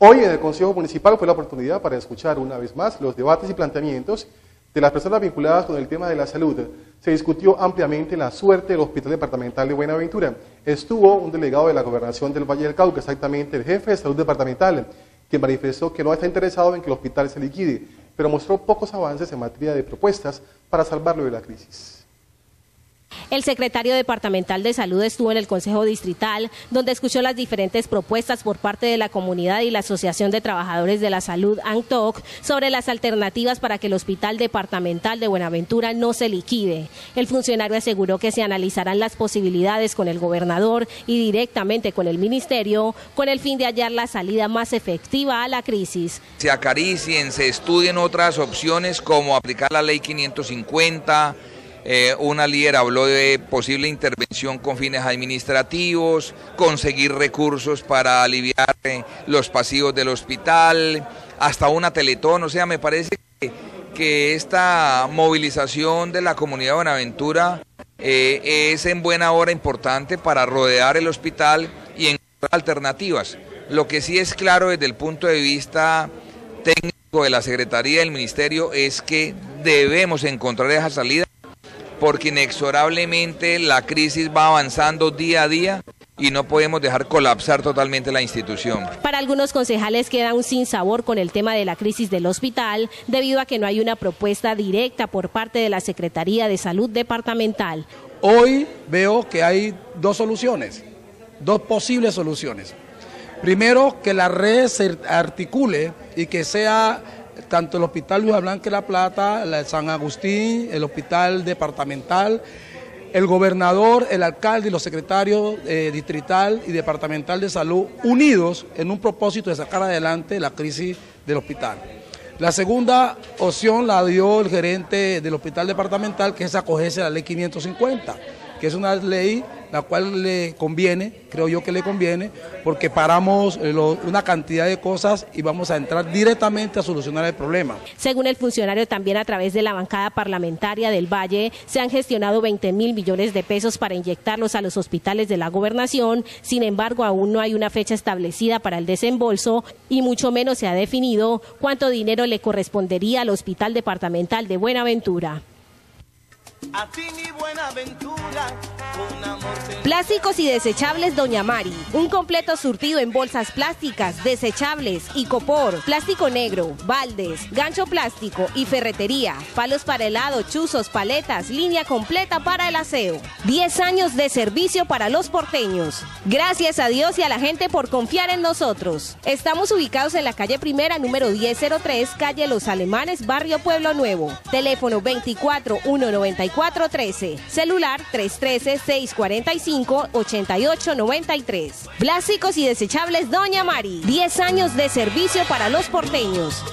Hoy en el Consejo Municipal fue la oportunidad para escuchar una vez más los debates y planteamientos de las personas vinculadas con el tema de la salud. Se discutió ampliamente la suerte del Hospital Departamental de Buenaventura. Estuvo un delegado de la Gobernación del Valle del Cauca, exactamente el jefe de salud departamental, quien manifestó que no está interesado en que el hospital se liquide, pero mostró pocos avances en materia de propuestas para salvarlo de la crisis. El secretario departamental de salud estuvo en el Consejo Distrital, donde escuchó las diferentes propuestas por parte de la comunidad y la Asociación de Trabajadores de la Salud, ANTOC, sobre las alternativas para que el Hospital Departamental de Buenaventura no se liquide. El funcionario aseguró que se analizarán las posibilidades con el gobernador y directamente con el ministerio, con el fin de hallar la salida más efectiva a la crisis. Se acaricien, se estudien otras opciones como aplicar la ley 550 eh, una líder habló de posible intervención con fines administrativos, conseguir recursos para aliviar eh, los pasivos del hospital, hasta una teletón. O sea, me parece que, esta movilización de la comunidad de Buenaventura eh, es en buena hora importante para rodear el hospital y encontrar alternativas. Lo que sí es claro desde el punto de vista técnico de la Secretaría del Ministerio es que debemos encontrar esa salida porque inexorablemente la crisis va avanzando día a día y no podemos dejar colapsar totalmente la institución. Para algunos concejales queda un sinsabor con el tema de la crisis del hospital debido a que no hay una propuesta directa por parte de la Secretaría de Salud Departamental. Hoy veo que hay dos soluciones, dos posibles soluciones. Primero, que la red se articule y que sea tanto el Hospital Luis Blanca y La Plata, el San Agustín, el Hospital Departamental, el gobernador, el alcalde y los secretarios eh, distrital y departamental de salud unidos en un propósito de sacar adelante la crisis del hospital. La segunda opción la dio el gerente del hospital departamental, que es acogerse a la ley 550, que es una ley la cual le conviene, creo yo que le conviene, porque paramos eh, una cantidad de cosas y vamos a entrar directamente a solucionar el problema. Según el funcionario, también a través de la bancada parlamentaria del Valle se han gestionado 20 mil millones de pesos para inyectarlos a los hospitales de la gobernación, sin embargo aún no hay una fecha establecida para el desembolso y mucho menos se ha definido cuánto dinero le correspondería al Hospital Departamental de Buenaventura. A ti mi Buenaventura, Plásticos y desechables Doña Mari. Un completo surtido en bolsas plásticas, desechables, y copor, plástico negro, baldes, gancho plástico y ferretería. Palos para helado, chuzos, paletas, línea completa para el aseo. 10 años de servicio para los porteños. Gracias a Dios y a la gente por confiar en nosotros. Estamos ubicados en la calle primera, número 1003, calle Los Alemanes, barrio Pueblo Nuevo. Teléfono 24 194 13. Celular 313 645 8893. Plásticos y desechables Doña Mari. 10 años de servicio para los porteños.